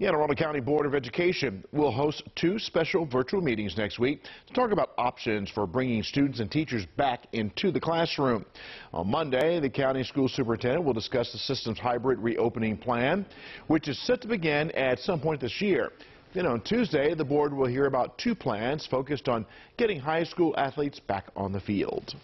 The Anne Arundel County Board of Education will host two special virtual meetings next week to talk about options for bringing students and teachers back into the classroom. On Monday, the county school superintendent will discuss the system's hybrid reopening plan, which is set to begin at some point this year. Then on Tuesday, the board will hear about two plans focused on getting high school athletes back on the field.